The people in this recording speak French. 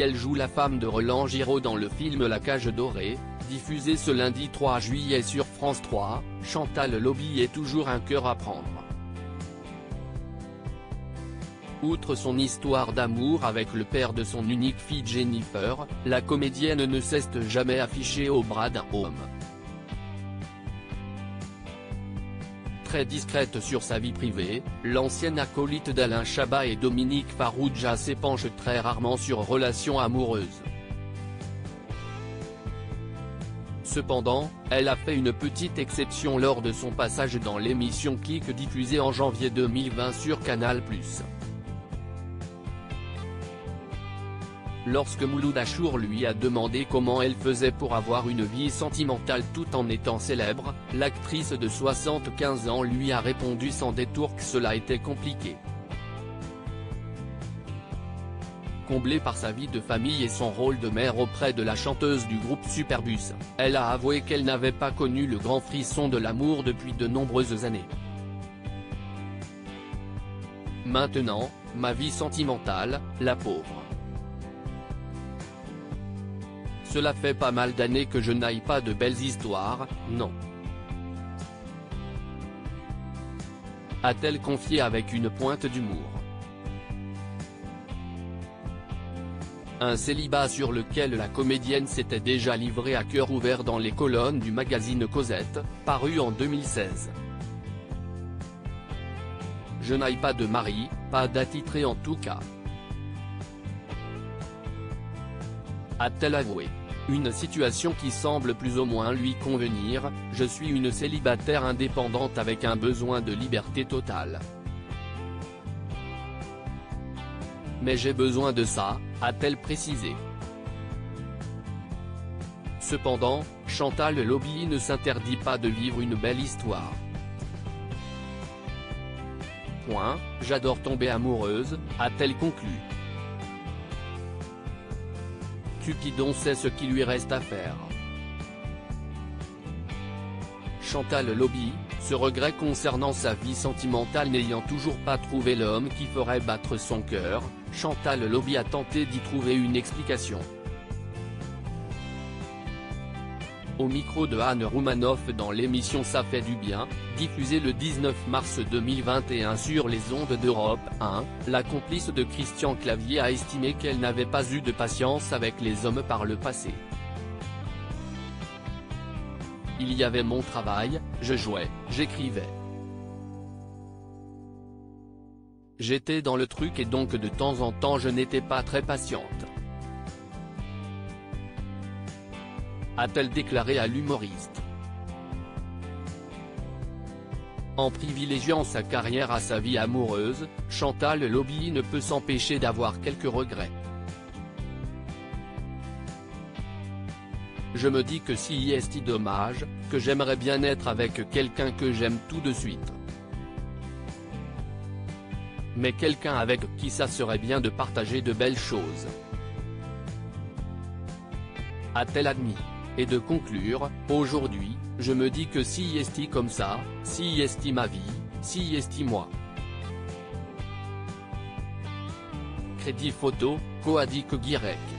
elle joue la femme de Roland Giraud dans le film La Cage Dorée, diffusé ce lundi 3 juillet sur France 3, Chantal Lobby est toujours un cœur à prendre. Outre son histoire d'amour avec le père de son unique fille Jennifer, la comédienne ne cesse jamais affichée au bras d'un homme. Très discrète sur sa vie privée, l'ancienne acolyte d'Alain Chabat et Dominique Farrugia s'épanche très rarement sur relations amoureuses. Cependant, elle a fait une petite exception lors de son passage dans l'émission Click diffusée en janvier 2020 sur Canal+. Lorsque Mouloud Achour lui a demandé comment elle faisait pour avoir une vie sentimentale tout en étant célèbre, l'actrice de 75 ans lui a répondu sans détour que cela était compliqué. Comblée par sa vie de famille et son rôle de mère auprès de la chanteuse du groupe Superbus, elle a avoué qu'elle n'avait pas connu le grand frisson de l'amour depuis de nombreuses années. Maintenant, ma vie sentimentale, la pauvre. Cela fait pas mal d'années que je n'aille pas de belles histoires, non. A-t-elle confié avec une pointe d'humour. Un célibat sur lequel la comédienne s'était déjà livrée à cœur ouvert dans les colonnes du magazine Cosette, paru en 2016. Je n'aille pas de mari, pas d'attitré en tout cas. A-t-elle avoué une situation qui semble plus ou moins lui convenir, je suis une célibataire indépendante avec un besoin de liberté totale. Mais j'ai besoin de ça, a-t-elle précisé. Cependant, Chantal Lobby ne s'interdit pas de vivre une belle histoire. Point, j'adore tomber amoureuse, a-t-elle conclu. Cupidon sait ce qui lui reste à faire? Chantal Lobby, ce regret concernant sa vie sentimentale n'ayant toujours pas trouvé l'homme qui ferait battre son cœur, Chantal Lobby a tenté d'y trouver une explication. Au micro de Anne Roumanoff dans l'émission Ça fait du bien, diffusée le 19 mars 2021 sur les ondes d'Europe 1, la complice de Christian Clavier a estimé qu'elle n'avait pas eu de patience avec les hommes par le passé. Il y avait mon travail, je jouais, j'écrivais. J'étais dans le truc et donc de temps en temps je n'étais pas très patiente. A-t-elle déclaré à l'humoriste. En privilégiant sa carrière à sa vie amoureuse, Chantal Lobby ne peut s'empêcher d'avoir quelques regrets. Je me dis que si est dommage, que j'aimerais bien être avec quelqu'un que j'aime tout de suite. Mais quelqu'un avec qui ça serait bien de partager de belles choses. A-t-elle admis et de conclure, aujourd'hui, je me dis que si esti comme ça, si esti ma vie, si esti moi. Crédit photo, Coadic Guirec.